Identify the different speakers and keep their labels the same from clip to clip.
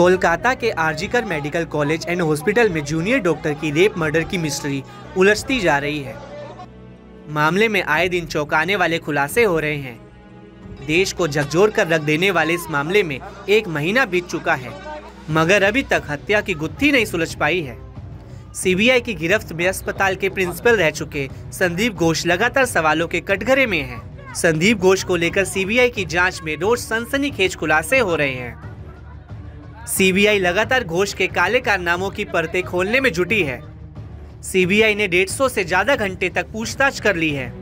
Speaker 1: कोलकाता के RG Kar medical college and hospital में junior doctor की रेप मर्डर की मिस्ट्री उलझती जा रही है। मामले में आए दिन चौंकाने वाले खुलासे हो रहे हैं। देश को झकझोर कर रख देने वाले इस मामले में एक महीना बीत चुका है, मगर अभी तक हत्या की गुत्थी नहीं सुलझ पाई है। सीबीआई की गिरफ्त में अस्पताल के प्रिंसिपल रह चुके संदीप घोष लगातार सवालों के कटघरे में हैं। संदीप घोष को लेकर सीबीआई की जाँच में रोज सनसनीखेज खुलासे हो रहे हैं। सीबीआई लगातार घोष के काले कारनामों की परतें खोलने में जुटी है। सीबीआई ने डेढ़ सौ से ज़्यादा घंटे तक पूछताछ कर ली है।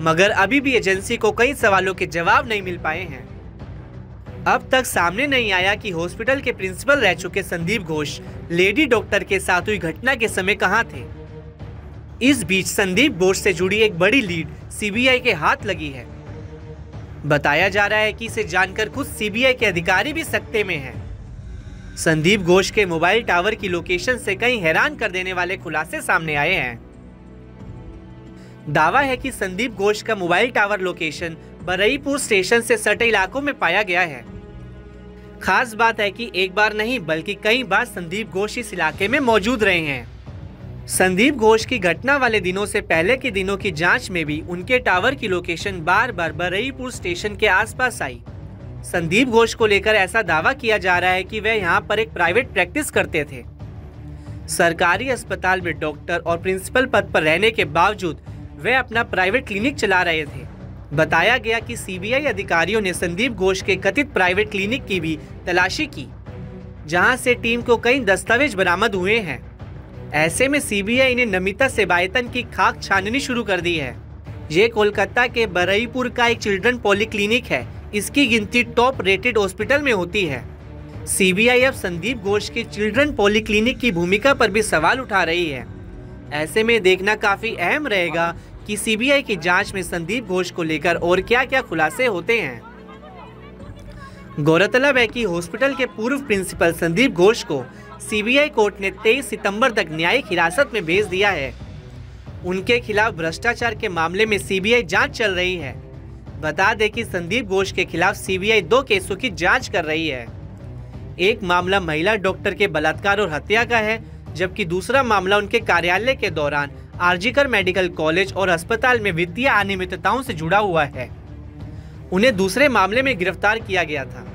Speaker 1: मगर अभी भी एजेंसी को कई सवालों के जवाब नहीं मिल पाए हैं। अब तक सामने नहीं आया कि हॉस्पिटल के प्रिंसिपल रह चुके संदीप घोष, लेडी डॉक्टर के साथ हुई घटना के समय कहाँ थे? इस बीच संदीप घोष से जुड़ी एक बड़ी लीड सीबीआई के हाथ लगी है। बताया जा रहा है कि इसे जानकर खुद सीबीआई के अधिकारी भी सकते में हैं। संदीप घोष के मोबाइल टावर की लोकेशन से कई हैरान कर देने वाले खुलासे सामने आए हैं। दावा है कि संदीप घोष का mobile tower location Baruipur station से सटे इलाकों में पाया गया है। खास बात है कि एक बार नहीं, बल्कि कई बार संदीप घोष इस इलाके में मौजूद रहे हैं। संदीप घोष की घटना वाले दिनों से पहले के दिनों की जाँच में भी उनके टावर की लोकेशन बार बार बरईपुर स्टेशन के आसपास आई। संदीप घोष को लेकर ऐसा दावा किया जा रहा है कि वह यहाँ पर एक प्राइवेट प्रैक्टिस करते थे। सरकारी अस्पताल में डॉक्टर और प्रिंसिपल पद पर रहने के बावजूद वे अपना प्राइवेट क्लिनिक चला रहे थे। बताया गया कि सीबीआई अधिकारियों ने संदीप घोष के कथित प्राइवेट क्लिनिक की भी तलाशी की, जहाँ से टीम को कई दस्तावेज़ बरामद हुए हैं। ऐसे में सीबीआई ने नमिता सेबायतन की खाक छाननी शुरू कर दी है। ये कोलकाता के बरईपुर का एक चिल्ड्रन पॉली क्लिनिक है इसकी गिनती टॉप रेटेड हॉस्पिटल में होती है। सीबीआई अब संदीप घोष के चिल्ड्रन पॉलीक्लिनिक की भूमिका पर भी सवाल उठा रही है। ऐसे में देखना काफ़ी अहम रहेगा कि सीबीआई की जाँच में संदीप घोष को लेकर और क्या क्या खुलासे होते हैं। गौरतलब है कि हॉस्पिटल के पूर्व प्रिंसिपल संदीप घोष को सीबीआई कोर्ट ने 23 सितंबर तक न्यायिक हिरासत में भेज दिया है। उनके खिलाफ भ्रष्टाचार के मामले में सीबीआई जाँच चल रही है। बता दें कि संदीप घोष के खिलाफ सीबीआई दो केसों की जाँच कर रही है। एक मामला महिला डॉक्टर के बलात्कार और हत्या का है, जबकि दूसरा मामला उनके कार्यालय के दौरान आरजीकर मेडिकल कॉलेज और अस्पताल में वित्तीय अनियमितताओं से जुड़ा हुआ है। उन्हें दूसरे मामले में गिरफ़्तार किया गया था।